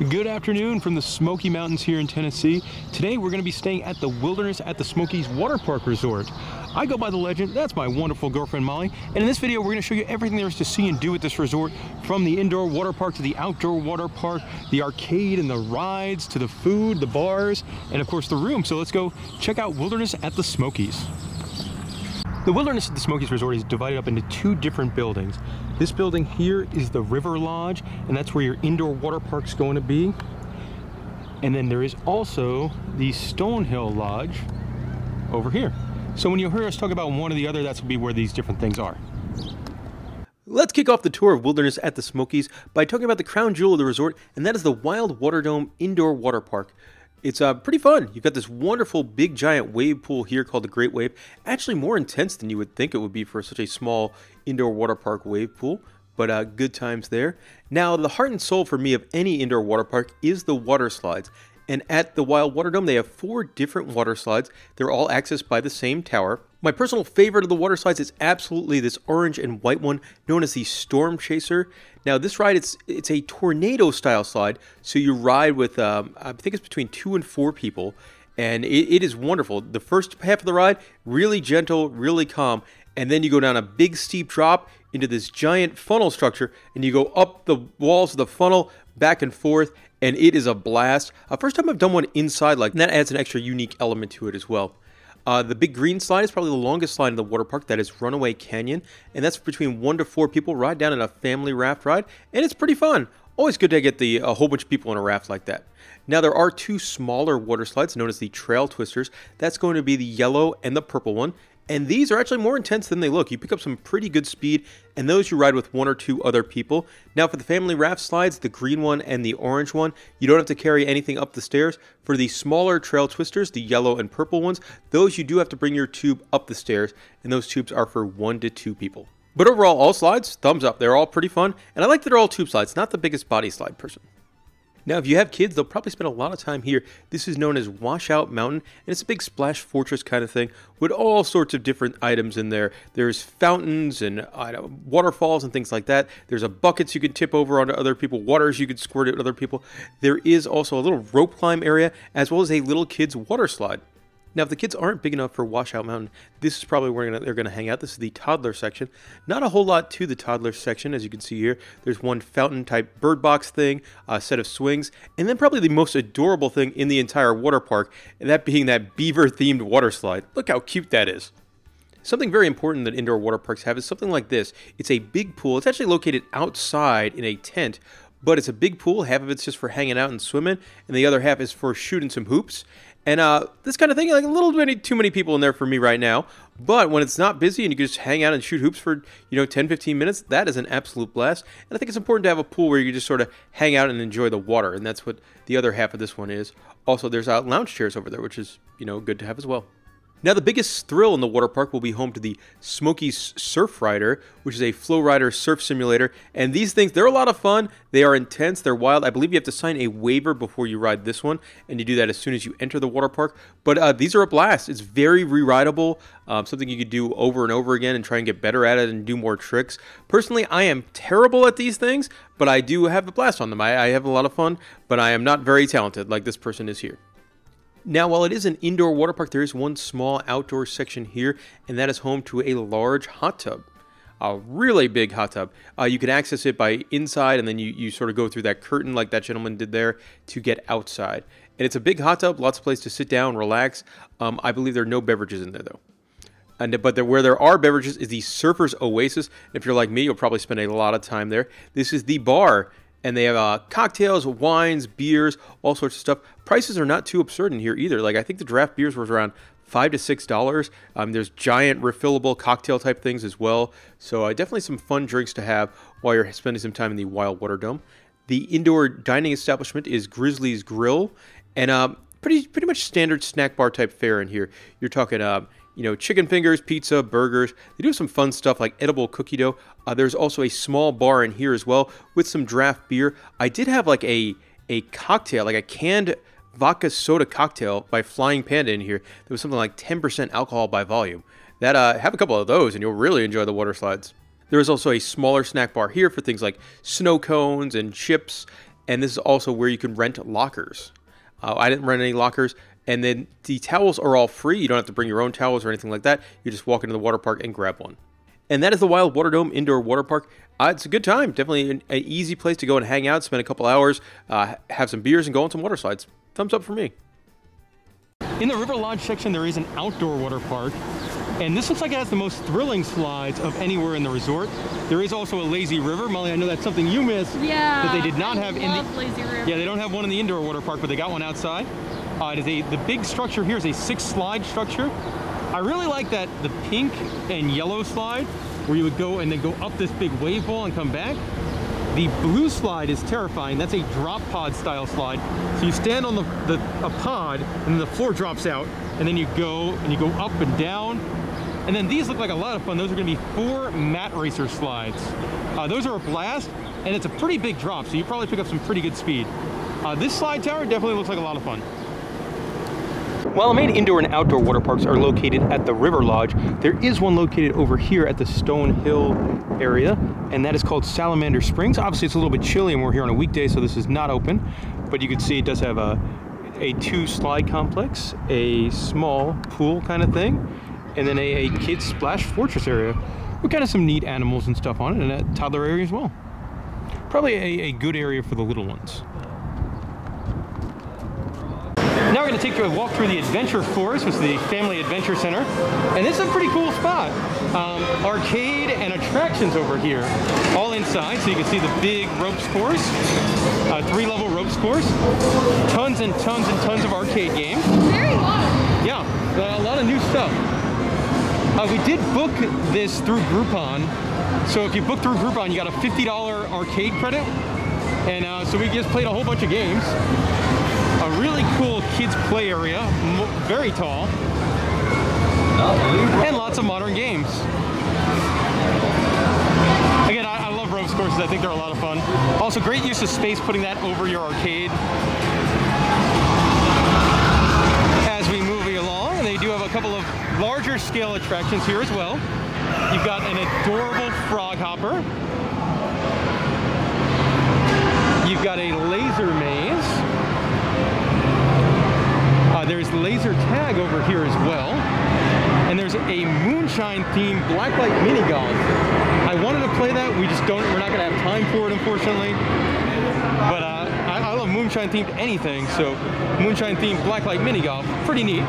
Good afternoon from the Smoky Mountains here in Tennessee. Today we're going to be staying at the Wilderness at the Smokies Water Park Resort. I go by the legend, that's my wonderful girlfriend Molly, and in this video we're going to show you everything there is to see and do at this resort, from the indoor water park to the outdoor water park, the arcade and the rides, to the food, the bars, and of course the room. So let's go check out Wilderness at the Smokies. The Wilderness at the Smokies Resort is divided up into two different buildings. This building here is the River Lodge, and that's where your indoor water park's going to be. And then there is also the Stonehill Lodge over here. So when you hear us talk about one or the other, that's to be where these different things are. Let's kick off the tour of Wilderness at the Smokies by talking about the crown jewel of the resort, and that is the Wild Water Dome Indoor Water Park. It's uh, pretty fun. You've got this wonderful big giant wave pool here called the Great Wave. Actually more intense than you would think it would be for such a small indoor water park wave pool, but uh, good times there. Now, the heart and soul for me of any indoor water park is the water slides. And at the Wild Water Dome, they have four different water slides. They're all accessed by the same tower. My personal favorite of the water slides is absolutely this orange and white one known as the Storm Chaser. Now this ride, it's it's a tornado style slide, so you ride with, um, I think it's between two and four people, and it, it is wonderful. The first half of the ride, really gentle, really calm, and then you go down a big steep drop into this giant funnel structure, and you go up the walls of the funnel, back and forth, and it is a blast. Uh, first time I've done one inside like that adds an extra unique element to it as well. Uh, the big green slide is probably the longest slide in the water park. That is Runaway Canyon, and that's between one to four people ride down in a family raft ride, and it's pretty fun. Always good to get the a whole bunch of people in a raft like that. Now there are two smaller water slides known as the Trail Twisters. That's going to be the yellow and the purple one, and these are actually more intense than they look. You pick up some pretty good speed, and those you ride with one or two other people. Now, for the family raft slides, the green one and the orange one, you don't have to carry anything up the stairs. For the smaller trail twisters, the yellow and purple ones, those you do have to bring your tube up the stairs, and those tubes are for one to two people. But overall, all slides, thumbs up. They're all pretty fun, and I like that they're all tube slides, not the biggest body slide person. Now, if you have kids, they'll probably spend a lot of time here. This is known as Washout Mountain, and it's a big splash fortress kind of thing with all sorts of different items in there. There's fountains and waterfalls and things like that. There's a buckets you can tip over onto other people, waters you can squirt at other people. There is also a little rope climb area as well as a little kids water slide. Now, if the kids aren't big enough for Washout Mountain, this is probably where they're going to hang out. This is the toddler section. Not a whole lot to the toddler section, as you can see here. There's one fountain type bird box thing, a set of swings, and then probably the most adorable thing in the entire water park, and that being that beaver themed water slide. Look how cute that is. Something very important that indoor water parks have is something like this. It's a big pool. It's actually located outside in a tent, but it's a big pool. Half of it's just for hanging out and swimming, and the other half is for shooting some hoops. And uh, this kind of thing, like a little too many people in there for me right now. But when it's not busy and you can just hang out and shoot hoops for, you know, 10, 15 minutes, that is an absolute blast. And I think it's important to have a pool where you just sort of hang out and enjoy the water. And that's what the other half of this one is. Also, there's uh, lounge chairs over there, which is, you know, good to have as well. Now, the biggest thrill in the water park will be home to the Smokies Surf Rider, which is a flow rider surf simulator. And these things, they're a lot of fun. They are intense. They're wild. I believe you have to sign a waiver before you ride this one, and you do that as soon as you enter the water park. But uh, these are a blast. It's very re-rideable, um, something you could do over and over again and try and get better at it and do more tricks. Personally, I am terrible at these things, but I do have a blast on them. I, I have a lot of fun, but I am not very talented like this person is here. Now, while it is an indoor water park, there is one small outdoor section here, and that is home to a large hot tub. A really big hot tub. Uh, you can access it by inside, and then you, you sort of go through that curtain like that gentleman did there to get outside. And it's a big hot tub, lots of place to sit down, relax. Um, I believe there are no beverages in there though. And, but where there are beverages is the Surfers Oasis. If you're like me, you'll probably spend a lot of time there. This is the bar and they have uh, cocktails, wines, beers, all sorts of stuff. Prices are not too absurd in here either. Like I think the draft beers was around five to six dollars. Um, there's giant refillable cocktail type things as well. So uh, definitely some fun drinks to have while you're spending some time in the Wild Water Dome. The indoor dining establishment is Grizzly's Grill, and um, pretty pretty much standard snack bar type fare in here. You're talking uh, you know, chicken fingers, pizza, burgers. They do some fun stuff like edible cookie dough. Uh, there's also a small bar in here as well with some draft beer. I did have like a a cocktail, like a canned vodka soda cocktail by Flying Panda in here. There was something like 10% alcohol by volume. That uh, have a couple of those and you'll really enjoy the water slides. There is also a smaller snack bar here for things like snow cones and chips and this is also where you can rent lockers. Uh, I didn't rent any lockers, and then the towels are all free. You don't have to bring your own towels or anything like that. You just walk into the water park and grab one. And that is the Wild Water Dome Indoor Water Park. Uh, it's a good time. Definitely an, an, easy place to go and hang out, spend a couple hours, uh, have some beers, and go on some water slides. Thumbs up for me. In the River Lodge section, there is an outdoor water park. And this looks like it has the most thrilling slides of anywhere in the resort. There is also a lazy river. Molly, I know that's something you missed. Yeah. That they did not I have in the lazy river. Yeah, they don't have one in the indoor water park, but they got one outside. Uh, it is a the big structure here is a six slide structure. I really like that the pink and yellow slide where you would go and then go up this big wave ball and come back. The blue slide is terrifying. That's a drop pod style slide. So you stand on the, the a pod and then the floor drops out and then you go and you go up and down. And then these look like a lot of fun. Those are gonna be four mat racer slides. Uh, those are a blast and it's a pretty big drop. So you probably pick up some pretty good speed. Uh, this slide tower definitely looks like a lot of fun. While the main indoor and outdoor water parks are located at the River Lodge, there is one located over here at the Stone Hill area, and that is called Salamander Springs. Obviously, it's a little bit chilly and we're here on a weekday, so this is not open, but you can see it does have a, a two slide complex, a small pool kind of thing, and then a, a kids splash fortress area with kind of some neat animals and stuff on it, and a toddler area as well. Probably a, a good area for the little ones. Now we're going to take you a walk through the Adventure Forest, which is the Family Adventure Center. And this is a pretty cool spot. Um, arcade and attractions over here, all inside. So you can see the big ropes course, uh, three-level ropes course. Tons and tons and tons of arcade games. Very modern. Yeah, a lot of new stuff. Uh, we did book this through Groupon. So if you book through Groupon, you got a $50 arcade credit. And uh, so we just played a whole bunch of games a really cool kids play area, very tall, and lots of modern games. Again, I, I, love ropes courses. I think they're a lot of fun. Also, great use of space putting that over your arcade. As we move along, they do have a couple of larger scale attractions here as well. You've got an adorable frog hopper. You've got a laser maze. Uh, there's laser tag over here as well. And there's a moonshine themed blacklight mini golf. I wanted to play that. We just don't, we're not gonna have time for it, unfortunately. But uh, I, I love moonshine themed anything. So moonshine themed blacklight mini golf, pretty neat.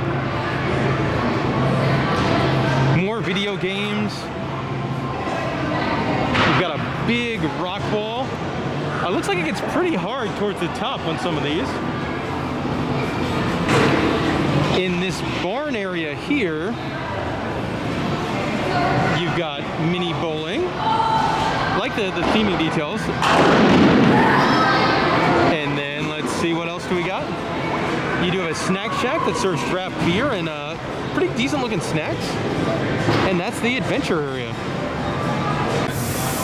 More video games. We've got a big rock wall. It looks like it gets pretty hard towards the top on some of these. In this barn area here, you've got mini bowling. Like the, the theming details. And then let's see what else do we got. You do have a snack shack that serves draft beer and uh, pretty decent looking snacks. And that's the adventure area.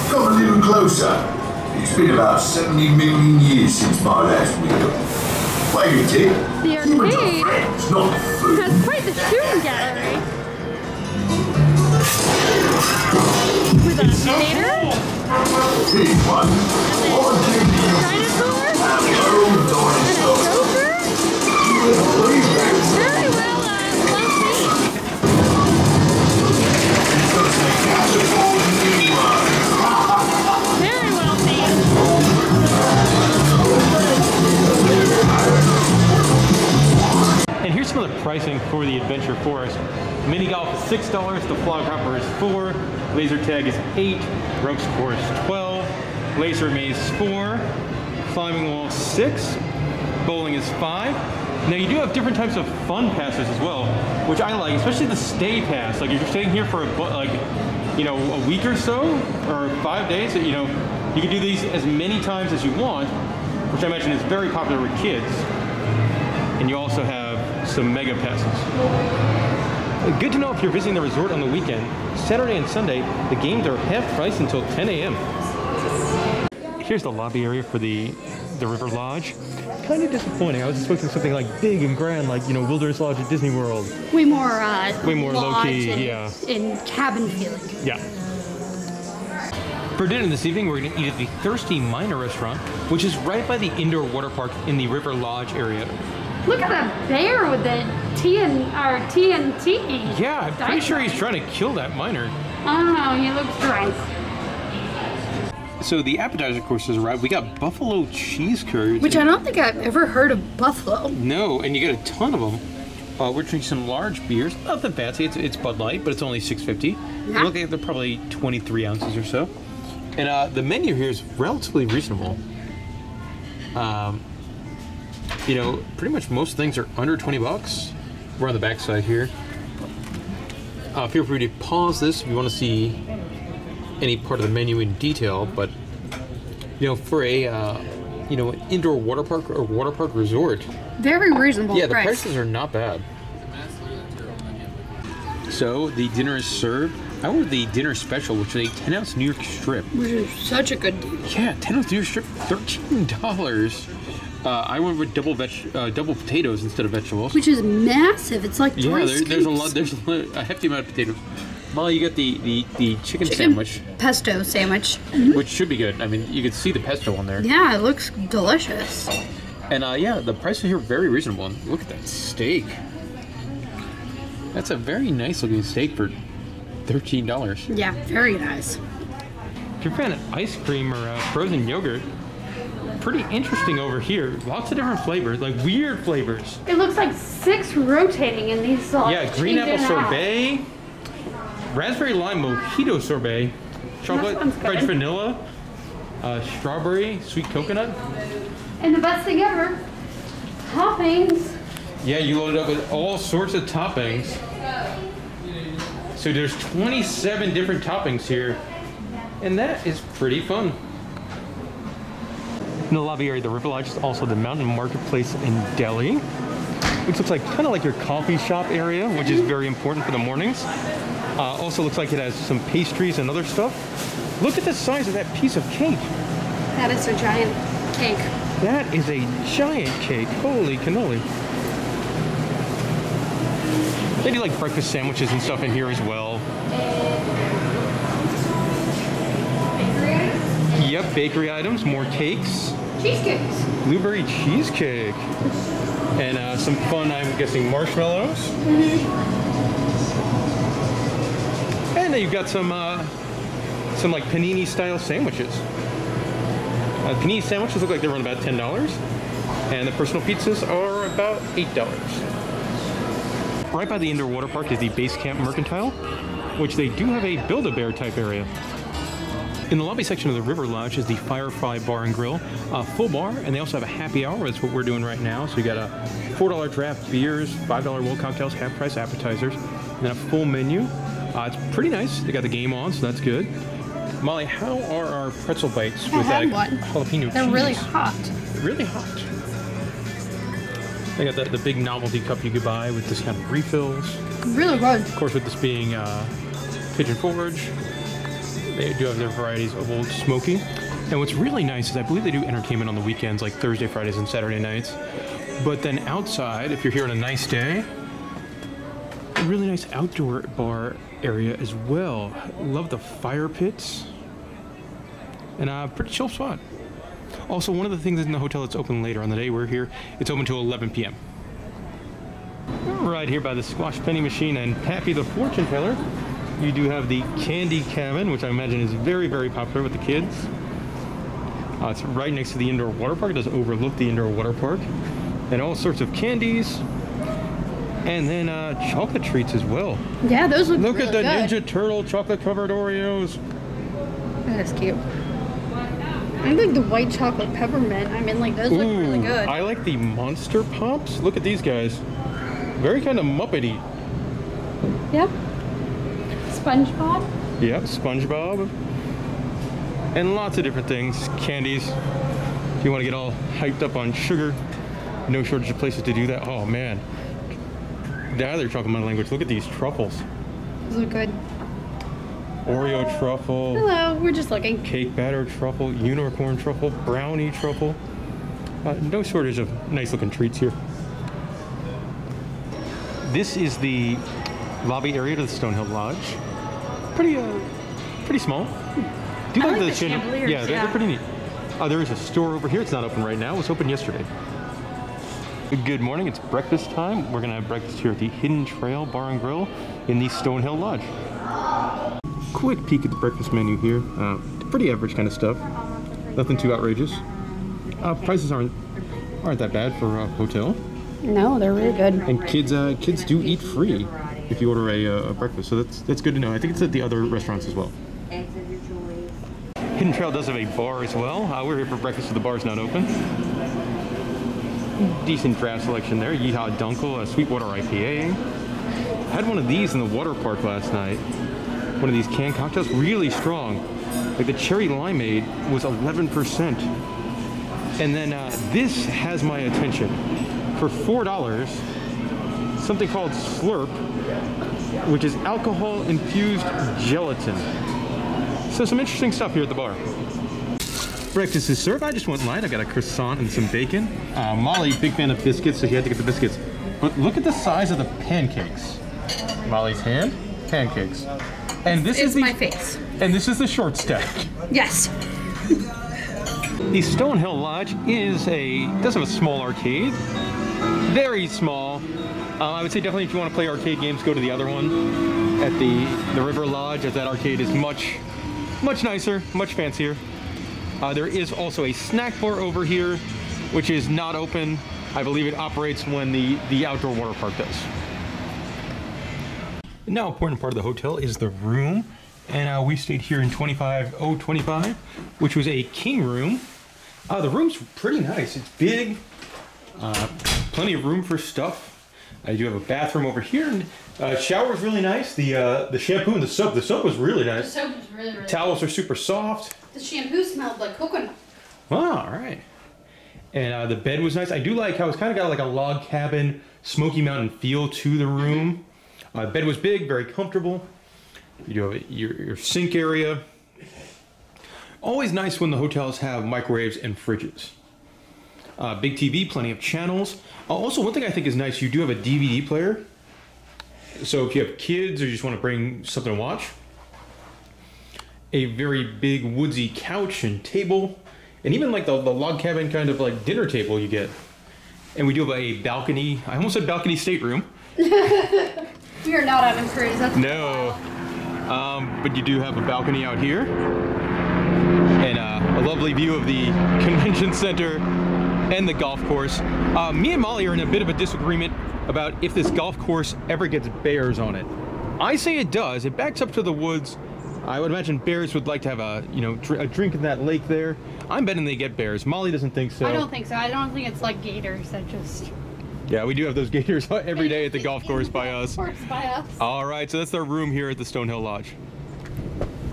Come a little closer. It's been about 70 million years since my last meal. Wait, The arcade has quite the shooting gallery. With a skater. Dinosaur. And a Joker. Very well, uh, some of the pricing for the Adventure Forest. Mini golf is $6, the Frog Hopper is 4 laser tag is 8 ropes course 12 laser maze 4 climbing wall 6 bowling is 5 now you do have different types of fun passes as well, which I like, especially the stay pass. Like if you're staying here for a like, you know, a week or so, or five days, you know, you can do these as many times as you want, which I imagine is very popular with kids. And you also have some mega passes. Good to know if you're visiting the resort on the weekend. Saturday and Sunday, the games are half price until 10 a.m. Here's the lobby area for the the River Lodge. Kind of disappointing. I was expecting something like big and grand, like you know Wilderness Lodge at Disney World. Way more, uh, way more low key, and, yeah. In cabin feeling. Yeah. For dinner this evening, we're going to eat at the Thirsty Miner restaurant, which is right by the indoor water park in the River Lodge area. Look at that bear with the TN or TNT. Yeah, I'm pretty sure he's trying to kill that miner. I don't know. He looks drunk. So the appetizer course has arrived. We got buffalo cheese curds. Which I don't think I've ever heard of buffalo. No, and you get a ton of them. Uh, we're drinking some large beers. Nothing fancy. It's, it's Bud Light, but it's only 650. Yeah. Look at they're probably 23 ounces or so. And uh, the menu here is relatively reasonable. Um, you know, pretty much most things are under 20 bucks. We're on the back side here. Uh, feel free to pause this if you want to see any part of the menu in detail, but you know, for a uh, you know an indoor water park or water park resort, Very reasonable yeah, the price. prices are not bad. So the dinner is served. I ordered the dinner special, which is a 10 ounce New York strip. Which is such a good deal. Yeah, 10 ounce New York strip, $13. Uh, I went with double veg- uh, double potatoes instead of vegetables. Which is massive. It's like Yeah, there, there's a lot. There's a, hefty amount of potatoes. Molly, you got the the, the chicken, Chicken sandwich, pesto sandwich. which should be good. I mean, you can see the pesto on there. Yeah, it looks delicious. And uh, yeah, the prices here are very reasonable. And look at that steak. That's a very nice looking steak for thirteen dollars. Yeah, very nice. If you're a fan of ice cream or uh, frozen yogurt, pretty interesting over here. Lots of different flavors, like weird flavors. It looks like six rotating in these. Uh, Yeah, green apple and out. sorbet, raspberry lime mojito sorbet, chocolate. French vanilla, uh, strawberry sweet coconut. And the best thing ever, toppings. Yeah, you load it up with all sorts of toppings. So there's 27 different toppings here, and that is pretty fun. In the lobby area, the River Lodge is also the Mountain Marketplace and Deli, which looks like kind of like your coffee shop area, which is very important for the mornings. Uh, also looks like it has some pastries and other stuff. Look at the size of that piece of cake. That is a giant cake. That is a giant cake. Holy cannoli. They do like breakfast sandwiches and stuff in here as well. Yep, bakery items, more cakes, Cheesecakes. blueberry cheesecake, and uh, some fun, I'm guessing, marshmallows. And then you've got some, uh, some like panini style sandwiches. Uh, panini sandwiches look like they run about ten dollars, and the personal pizzas are about eight dollars. Right by the indoor water park is the Base Camp Mercantile, which they do have a Build-A-Bear type area. In the lobby section of the River Lodge is the Firefly Bar and Grill, a full bar, and they also have a happy hour. That's what we're doing right now. So you got a $4 draft beers, $5 will cocktails, half price appetizers, and then a full menu. Uh, it's pretty nice. They got the game on, so that's good. Molly, how are our pretzel bites I with that one. jalapeno They're cheese? really hot. Really hot. They got the, the big novelty cup you could buy with discounted refills. Really good. Of course, with this being uh, Pigeon Forge, they do have their varieties of Ole Smoky. And what's really nice is I believe they do entertainment on the weekends, like Thursday, Fridays, and Saturday nights. But then outside, if you're here on a nice day, a really nice outdoor bar area as well. Love the fire pits. And a pretty chill spot. Also, one of the things in the hotel that's open later on the day we're here, it's open till 11 p.m. Right here by the squash penny machine and Pappy the fortune teller, you do have the candy cabin, which I imagine is very, very popular with the kids. Uh, it's right next to the indoor water park. It does overlook the indoor water park. And all sorts of candies. And then uh, chocolate treats as well. Yeah, those look Look really at the good. Ninja Turtle chocolate covered Oreos. That's cute. I like the white chocolate peppermint. I mean, like those look really Ooh, good. I like the Monster Pops. Look at these guys. Very kind of Muppety. Yep. SpongeBob. Yep, SpongeBob. And lots of different things. Candies. If you want to get all hyped up on sugar, no shortage of places to do that. Oh man. Now they're talking my language. Look at these truffles. Those look good. Oreo truffle, Hello, we're just looking. cake batter truffle, unicorn truffle, brownie truffle. Uh, no shortage of nice looking treats here. This is the lobby area to the Stonehill Lodge. Pretty, uh, pretty small. Do you I like, like the chandelier- chandeliers, Yeah, they're, they're pretty neat. Uh, there is a store over here. It's not open right now. It was open yesterday. Good morning. It's breakfast time. We're gonna have breakfast here at the Hidden Trail Bar and Grill in the Stonehill Lodge. Quick peek at the breakfast menu here. Uh, pretty average kind of stuff. Nothing too outrageous. Uh, prices aren't aren't that bad for a hotel. No, they're really good. And kids uh, kids do eat free if you order a, uh, a breakfast. So that's that's good to know. I think it's at the other restaurants as well. Hidden Trail does have a bar as well. Uh, we're here for breakfast, so the bar's not open. Decent draft selection there. Yeehaw Dunkel, a Sweetwater IPA. I had one of these in the water park last night. One of these canned cocktails, really strong. Like the cherry limeade was 11%. And then uh, this has my attention. For $4, something called Slurp, which is alcohol infused gelatin. So some interesting stuff here at the bar. Breakfast is served. I just went light. I got a croissant and some bacon. Uh, Molly, big fan of biscuits, so she had to get the biscuits. But look at the size of the pancakes. Molly's hand, pancakes. And this is the my face. and this is the short stack. Yes. The Stonehill Lodge is a does have a small arcade, very small. Uh, I would say definitely if you want to play arcade games, go to the other one at the the River Lodge, as that arcade is much much nicer, much fancier. Uh, there is also a snack bar over here, which is not open. I believe it operates when the the outdoor water park does. Now, important part of the hotel is the room, and uh, we stayed here in 25025, which was a king room. Uh, the room's pretty nice. It's big, uh, plenty of room for stuff. I do have a bathroom over here, and uh, shower's really nice. The uh, the shampoo and the soap. The soap was really nice. The soap is really, really Towels are super soft. The shampoo smelled like coconut. Oh, all right. And uh, the bed was nice. I do like how it's kind of got like a log cabin, Smoky Mountain feel to the room. Uh, bed was big, very comfortable. You do have your, your sink area. Always nice when the hotels have microwaves and fridges. Uh, big TV, plenty of channels. Uh, also, one thing I think is nice, you do have a DVD player. So if you have kids or you just want to bring something to watch, a very big woodsy couch and table, and even like the, the log cabin kind of like dinner table you get. And we do have a balcony. I almost said balcony stateroom. We are not on a cruise. That's No. Um, but you do have a balcony out here. And uh, a lovely view of the convention center and the golf course. Uh, me and Molly are in a bit of a disagreement about if this golf course ever gets bears on it. I say it does. It backs up to the woods. I would imagine bears would like to have a, you know, dr- a drink in that lake there. I'm betting they get bears. Molly doesn't think so. I don't think so. I don't think it's like gators that just. Yeah, we do have those gators every day at the golf course by us. Course by us. All right, so that's our room here at the Stonehill Lodge.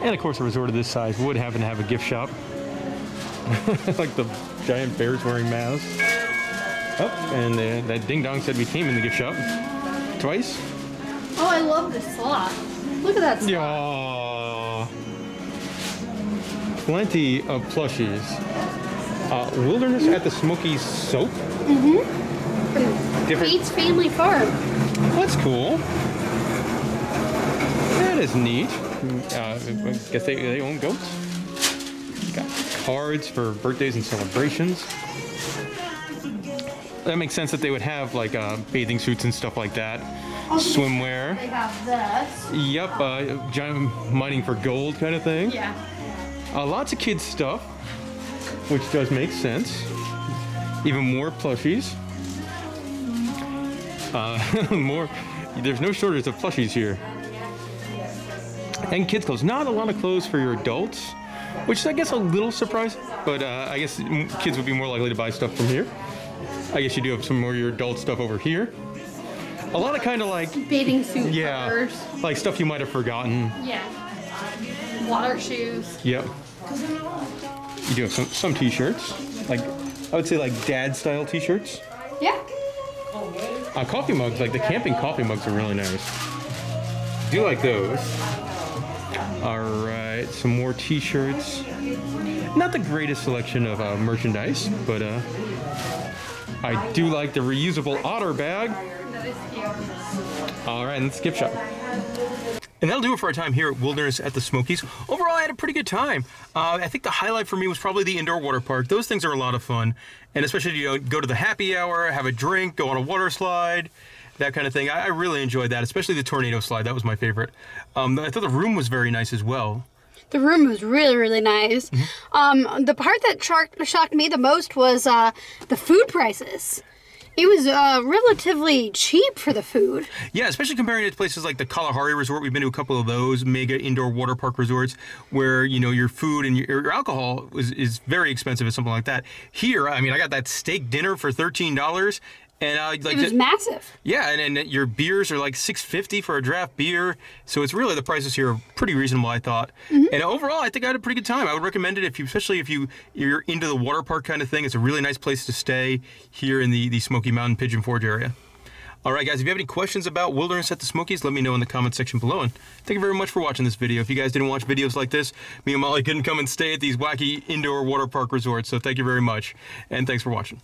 And of course, a resort of this size would happen to have a gift shop. like the giant bears wearing masks. Oh, and uh, that ding dong said we came in the gift shop twice. Oh, I love this slot. Look at that slot. Yeah. Plenty of plushies. Uh, Wilderness at the Smokies soap. Mhm. Different. Pete's Family Farm. That's cool. That is neat. Uh, I guess they, they own goats. Cards for birthdays and celebrations. That makes sense that they would have like uh, bathing suits and stuff like that. Swimwear. They have this. Yep, uh, giant mining for gold kind of thing. Yeah. Uh, lots of kids stuff, which does make sense. Even more plushies. Uh, more. There's no shortage of plushies here. And kids clothes. Not a lot of clothes for your adults, which is, I guess, a little surprising. But uh, I guess kids would be more likely to buy stuff from here. I guess you do have some more of your adult stuff over here. A lot of kind of like, Bathing suit yeah, covers. like stuff you might have forgotten. Yeah. Water shoes. Yep. You do have some, some t-shirts, like I would say like dad style t-shirts. Yeah. Uh, coffee mugs, like the camping coffee mugs are really nice. Do you like those. All right, some more t-shirts. Not the greatest selection of uh, merchandise, but uh, I do like the reusable otter bag. All right, let's gift shop. And that'll do it for our time here at Wilderness at the Smokies. Overall, I had a pretty good time. Uh, I think the highlight for me was probably the indoor water park. Those things are a lot of fun. And especially, you know, go to the happy hour, have a drink, go on a water slide, that kind of thing. I, I really enjoyed that, especially the tornado slide. That was my favorite. Um, I thought the room was very nice as well. The room was really, really nice. Um, the part that shocked, shocked me the most was uh, the food prices. It was uh, relatively cheap for the food. Yeah, especially comparing it to places like the Kalahari Resort. We've been to a couple of those mega indoor water park resorts where you know your food and your, your alcohol is, is very expensive or something like that. Here, I mean, I got that steak dinner for thirteen dollars, and uh, like It was massive. yeah, and, and your beers are like six fifty for a draft beer. So it's really the prices here are pretty reasonable, I thought. And overall, I think I had a pretty good time. I would recommend it if you, especially if you you're into the water park kind of thing. It's a really nice place to stay here in the the Smoky Mountain Pigeon Forge area. All right, guys, if you have any questions about Wilderness at the Smokies, let me know in the comment section below. And thank you very much for watching this video. If you guys didn't watch videos like this, me and Molly couldn't come and stay at these wacky indoor water park resorts. So thank you very much, and thanks for watching.